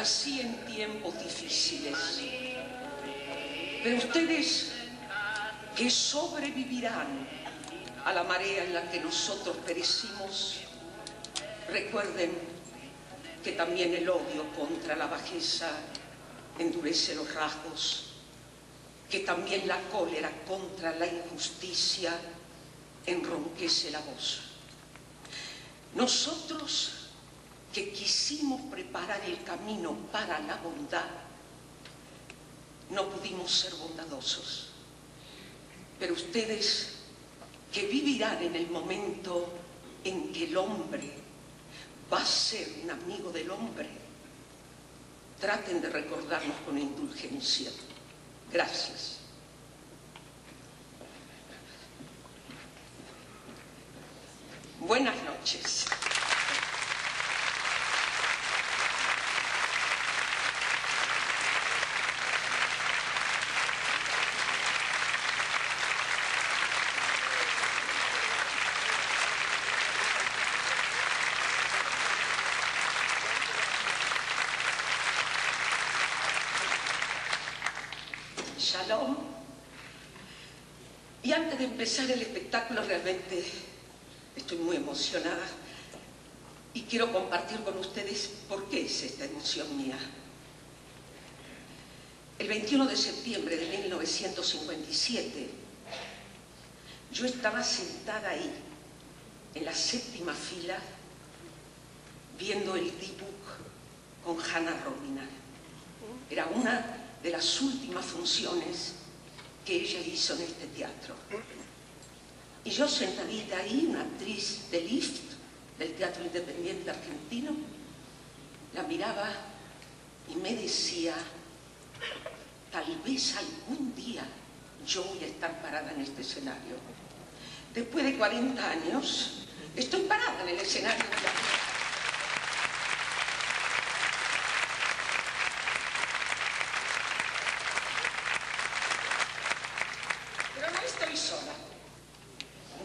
Nací en tiempos difíciles, pero ustedes que sobrevivirán a la marea en la que nosotros perecimos, recuerden que también el odio contra la bajeza endurece los rasgos, que también la cólera contra la injusticia enronquece la voz. Nosotros que quisimos preparar el camino para la bondad, no pudimos ser bondadosos. Pero ustedes que vivirán en el momento en que el hombre va a ser un amigo del hombre, traten de recordarnos con indulgencia. Gracias. Buenas noches. Shalom. Y antes de empezar el espectáculo realmente estoy muy emocionada y quiero compartir con ustedes por qué es esta emoción mía. El 21 de septiembre de 1957 yo estaba sentada ahí, en la séptima fila, viendo el D-Book con Hannah Romina. Era una de las últimas funciones que ella hizo en este teatro. Y yo sentadita ahí, una actriz de Lift, del Teatro Independiente Argentino, la miraba y me decía, tal vez algún día yo voy a estar parada en este escenario. Después de 40 años, estoy parada en el escenario Pero no estoy sola.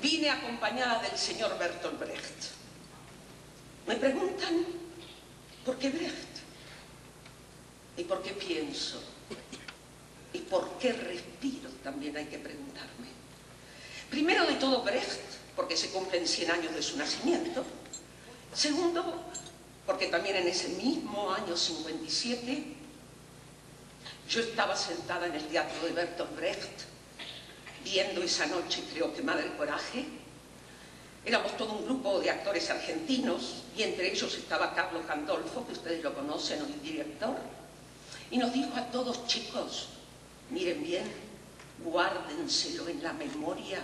Vine acompañada del señor Bertolt Brecht. Me preguntan, ¿por qué Brecht? ¿Y por qué pienso? ¿Y por qué respiro? También hay que preguntarme. Primero de todo Brecht, porque se cumplen 100 años de su nacimiento. Segundo, porque también en ese mismo año 57 yo estaba sentada en el teatro de Bertolt Brecht viendo esa noche, creo que Madre Coraje. Éramos todo un grupo de actores argentinos y entre ellos estaba Carlos Gandolfo, que ustedes lo conocen, el director. Y nos dijo a todos, chicos, miren bien, guárdenselo en la memoria,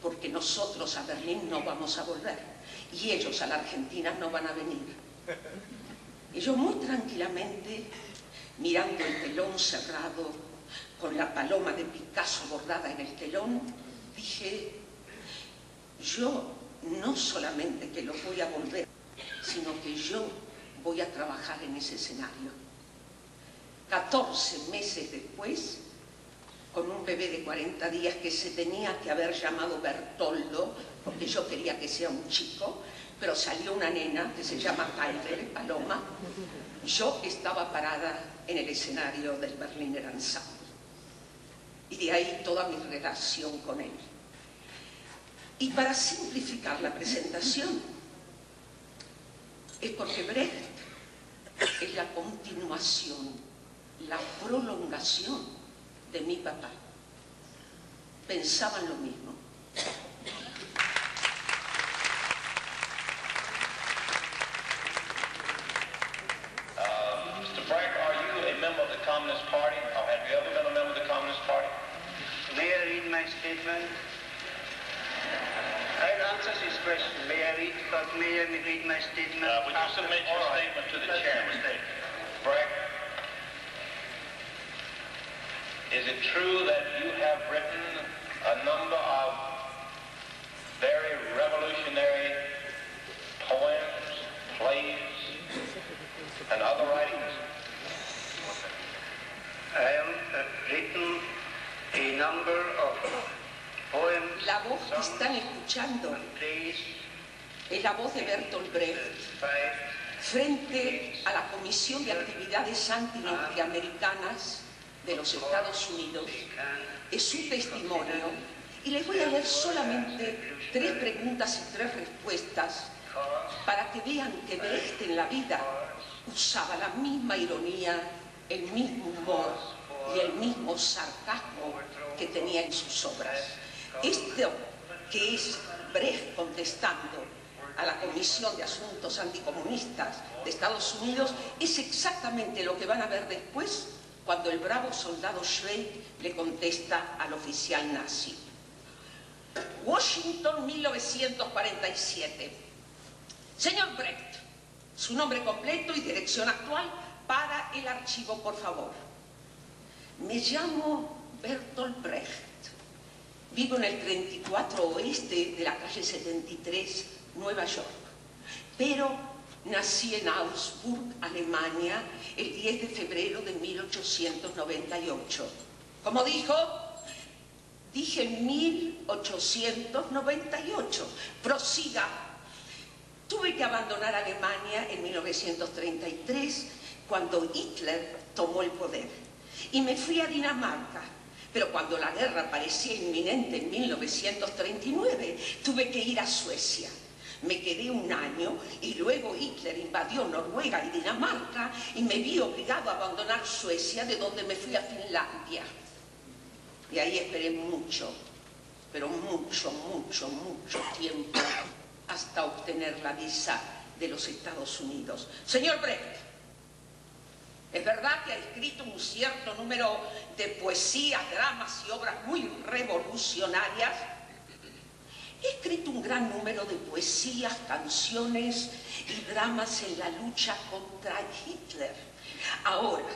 porque nosotros a Berlín no vamos a volver y ellos a la Argentina no van a venir. Y yo muy tranquilamente, mirando el telón cerrado, con la paloma de Picasso bordada en el telón, dije, yo no solamente que lo voy a volver, sino que yo voy a trabajar en ese escenario. 14 meses después, con un bebé de 40 días que se tenía que haber llamado Bertoldo, porque yo quería que sea un chico, pero salió una nena que se llama Kaiser, Paloma, yo estaba parada en el escenario del Berliner Ensemble. Y de ahí toda mi relación con él. Y para simplificar la presentación, es porque Brecht es la continuación, la prolongación de mi papá. Pensaban lo mismo. May I read my statement? Uh, would you submit your All right. statement to the Let's chairman? submit. Is it true that you have written a number of very revolutionary poems, plays, and other writings? I have uh, written a number of poems, La voz que están escuchando and plays, es la voz de Bertolt Brecht, frente a la Comisión de Actividades Antinorteamericanas de los Estados Unidos es su testimonio y les voy a leer solamente tres preguntas y tres respuestas para que vean que Brecht en la vida usaba la misma ironía, el mismo humor y el mismo sarcasmo que tenía en sus obras. Esto que es Brecht contestando a la Comisión de Asuntos Anticomunistas de Estados Unidos es exactamente lo que van a ver después cuando el bravo soldado Schweik le contesta al oficial nazi. Washington, 1947. Señor Brecht, su nombre completo y dirección actual para el archivo, por favor. Me llamo Bertolt Brecht. Vivo en el 34 oeste de la calle 73, Nueva York. Pero nací en Augsburg, Alemania, el 10 de febrero de 1898. Como dijo, dije 1898. Prosiga. Tuve que abandonar Alemania en 1933 cuando Hitler tomó el poder y me fui a Dinamarca. Pero cuando la guerra parecía inminente en 1939, tuve que ir a Suecia. Me quedé un año y luego Hitler invadió Noruega y Dinamarca y me vi obligado a abandonar Suecia, de donde me fui a Finlandia. Y ahí esperé mucho, pero mucho, mucho, mucho tiempo hasta obtener la visa de los Estados Unidos. Señor Brecht, es verdad que ha escrito un cierto número de poesías, dramas y obras muy revolucionarias. He escrito un gran número de poesías, canciones y dramas en la lucha contra Hitler. Ahora,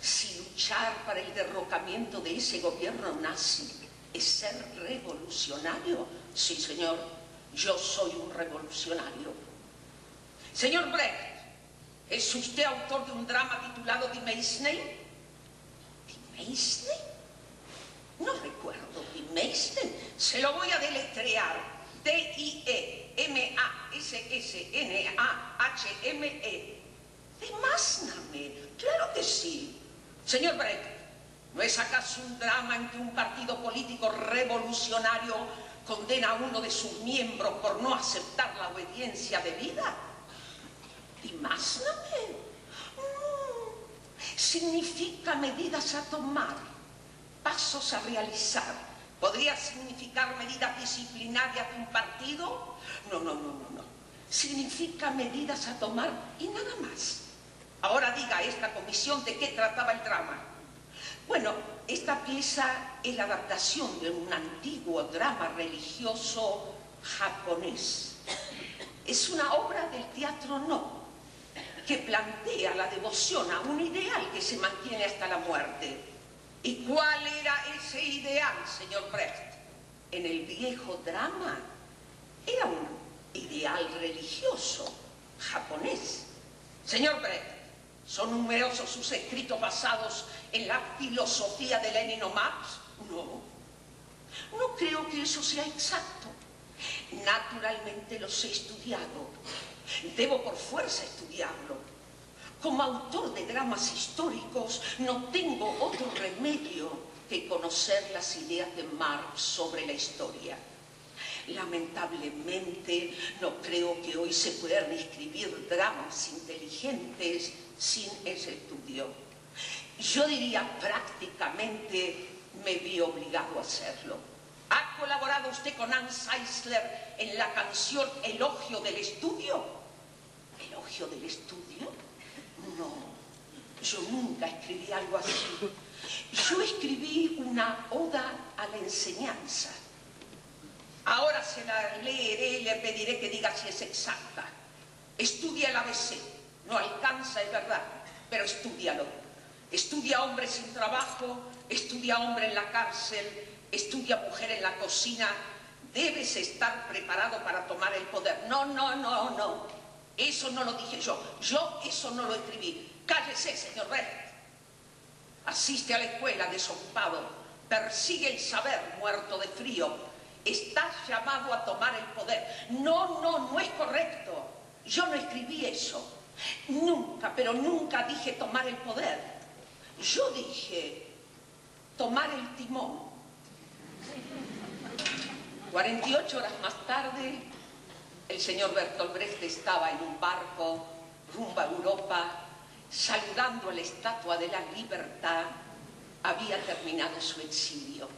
si luchar para el derrocamiento de ese gobierno nazi es ser revolucionario, sí señor, yo soy un revolucionario. Señor Brecht, ¿es usted autor de un drama titulado Die Meisner? ¿Die Meisner? No recuerdo Meisner. Se lo voy a deletrear. D-I-E-M-A-S-S-N-A-H-M-E. Demásname. Claro que sí. Señor Brecht, ¿no es acaso un drama en que un partido político revolucionario condena a uno de sus miembros por no aceptar la obediencia debida? No. Significa medidas a tomar, pasos a realizar. ¿Podría significar medidas disciplinarias de un partido? No, no, no, no, no. Significa medidas a tomar y nada más. Ahora diga esta comisión de qué trataba el drama. Bueno, esta pieza es la adaptación de un antiguo drama religioso japonés. Es una obra del teatro no, que plantea la devoción a un ideal que se mantiene hasta la muerte. ¿Y cuál era ese ideal, señor Brecht? En el viejo drama era un ideal religioso japonés. Señor Brecht, ¿Son numerosos sus escritos basados en la filosofía de Lenin o Marx? No. No creo que eso sea exacto. Naturalmente los he estudiado. Debo por fuerza estudiarlo. Como autor de dramas históricos no tengo otro remedio que conocer las ideas de Marx sobre la historia. Lamentablemente no creo que hoy se puedan escribir dramas inteligentes sin ese estudio. Yo diría prácticamente me vi obligado a hacerlo. ¿Ha colaborado usted con Hans Eisler en la canción Elogio del Estudio? ¿Elogio del Estudio? No, yo nunca escribí algo así. Yo escribí una oda a la enseñanza. Ahora se la leeré y le pediré que diga si es exacta. Estudia el ABC. No alcanza, es verdad, pero estudialo. Estudia hombre sin trabajo, estudia hombre en la cárcel, estudia mujer en la cocina. Debes estar preparado para tomar el poder. No, no, no, no. Eso no lo dije yo. Yo eso no lo escribí. Cállese, señor Recht. Asiste a la escuela desocupado. Persigue el saber muerto de frío. Estás llamado a tomar el poder. No, no, no es correcto. Yo no escribí eso. Nunca, pero nunca dije tomar el poder. Yo dije tomar el timón. 48 horas más tarde, el señor Bertolt Brecht estaba en un barco rumbo a Europa, saludando a la estatua de la libertad, había terminado su exilio.